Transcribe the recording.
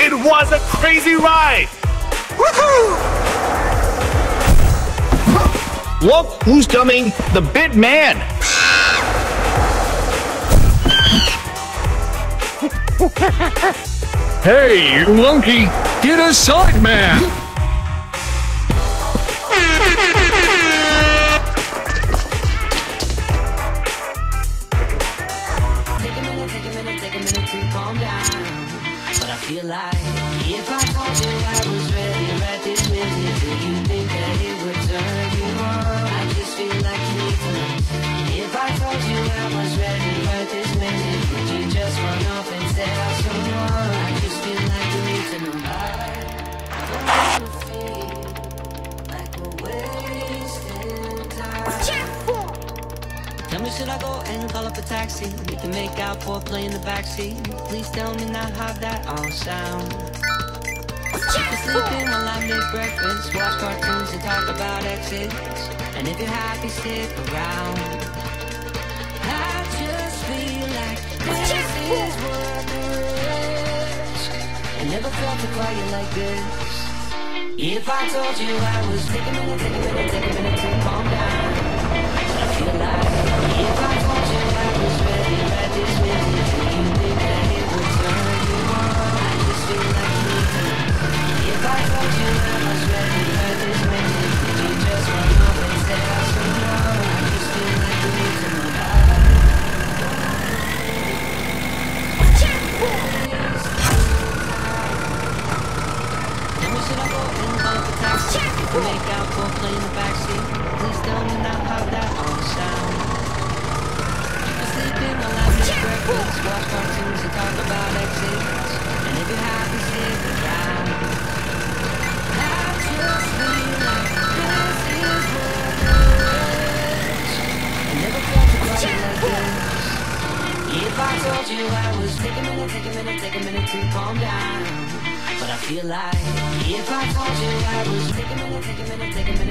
It was a crazy ride! Look who's coming, the Bit Man. Hey, you monkey, get aside, man! Take a minute, take a minute, take a minute to calm down. But I feel like if I told you I was ready right this minute, do you think that it should I go and call up a taxi? We can make out for play in the backseat. Please tell me now how that all sounds. You can sleep in while I make breakfast, watch cartoons and talk about exits. And if you're happy, stick around. I just feel like this is worth. I never felt a quiet like this. If I told you I was take a minute, take a minute, take a minute to calm down. I feel like We make out for play in the backseat. Told you I was take a minute, take a minute, take a minute to calm down. But I feel like if I told you I was take a minute, take a minute, take a minute